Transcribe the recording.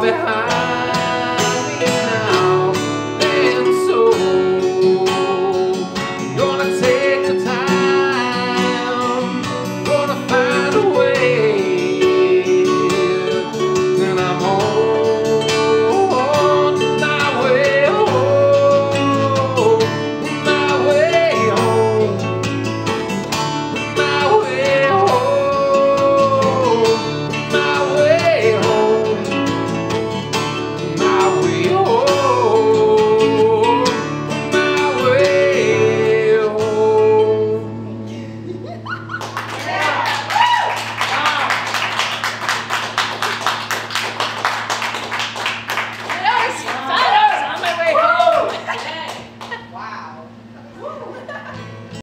Robert